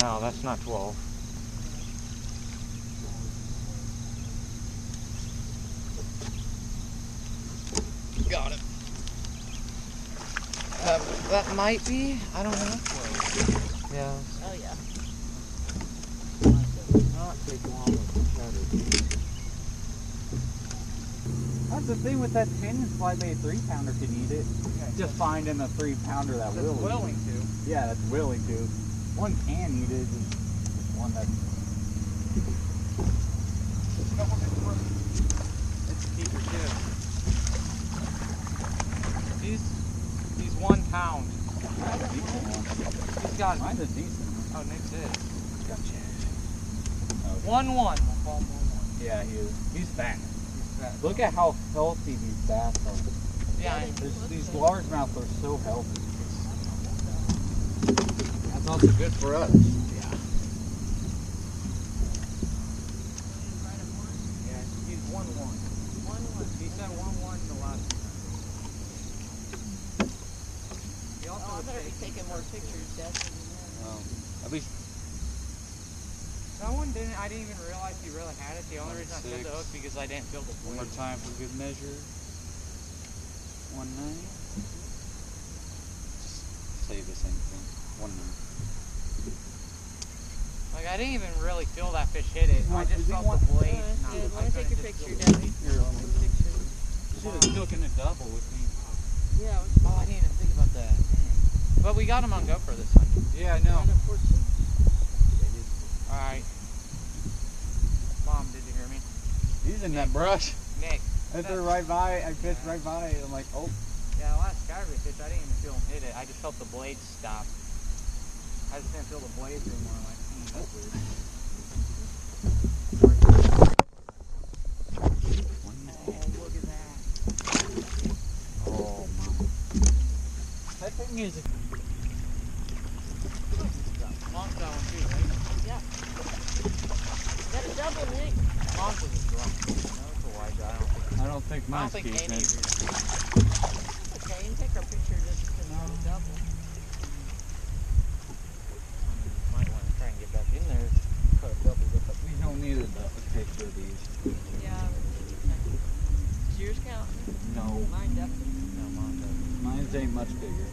No, that's not 12. Got it. That, that might be. I don't know. Yeah. Oh yeah. Not take long with the shutter. That's the thing with that tendon slide a three pounder can eat it. Just finding a three pounder that That's will. willing to. Yeah, that's willing to. One can eat it, just one that It's a keeper too. He's he's one pound. He's got Mine's a decent one. oh Nick's is. Okay. One one. We'll call him one one. Yeah, he is. He's fat. He's fat. Look at how healthy these bass are. Yeah, these largemouth are so healthy. That's also good for us. Yeah. Yeah, he's one one. One one. He said one one the last time. He Oh, I would better be taking more pictures, Dustin. Well, at least. That one didn't. I didn't even realize he really had it. The only reason I said the Six. hook because I didn't feel the One more time for good measure. One nine. Just say the same thing. One nine. Like I didn't even really feel that fish hit it. I just felt want- the blade. Uh, not- good. I Let me take couldn't your picture, the Debbie. Here, I'll Take a picture. Should have taken a double with me. Yeah. Oh, I didn't even think about that. But we got him on GoPro this time. Yeah, I know. And of course, All right. Mom, did you hear me? He's in that brush. Nick. I threw right by, I fished right by, I'm like, oh, Yeah, the last skyfish fish, I didn't even feel him hit it. I just felt the blade stop. I just didn't feel the blades anymore. I'm like, hmm, that's weird. Oh, look at that. Oh my. That thing is. Mom's one too, right? got a double, Nick. Mom's a drum. No, it's a wide guy. I don't think. I don't think I don't think any of yours. Okay, you can take our picture just because it's a double.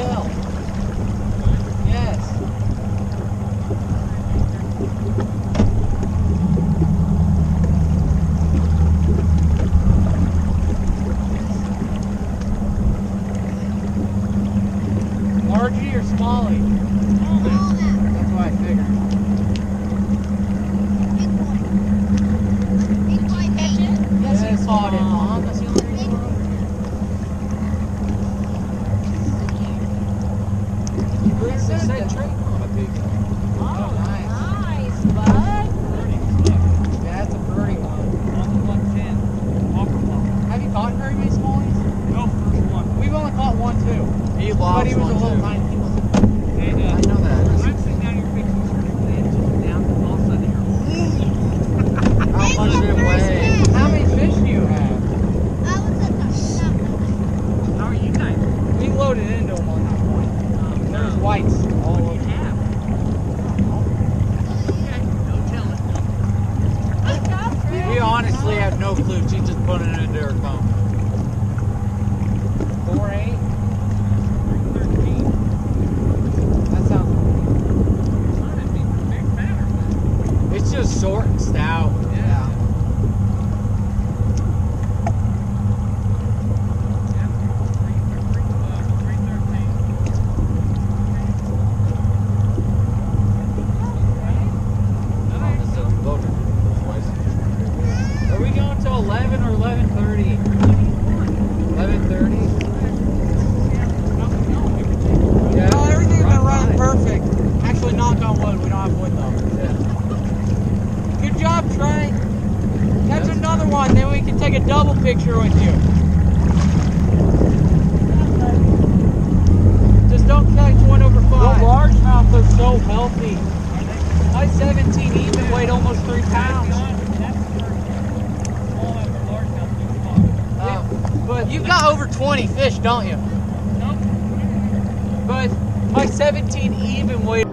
still. Yes. Or smallie? That's what I figured. Yes, he caught it, Mom. That's the only reason we're over here. He brings the same trait on a big one. Oh, nice. Nice, bud. Yeah, that's a birdie one. On the 110. Have you caught very many smallies? No, first one. We've only caught one too. He But he was a little tiny. He was I know that. I'm sitting down here fixing certain plants, just down, and all of a sudden here. How much did it weigh? How many fish do you have? How are you guys? We loaded into them on that point. There's whites all What do over. you have? Okay, no telling. Good job, Chris. We honestly have no clue. She just put it into her phone. Short and stout. Yeah. Yeah, three, three, uh, three thirteen. This is loaded. Are we going to 11 or 11:30? 11:30. One, then we can take a double picture with you. Just don't catch one over The five. largemouth is so healthy. My 17 even weighed almost three pounds. Oh, but you've got over 20 fish, don't you? But my 17 even weighed.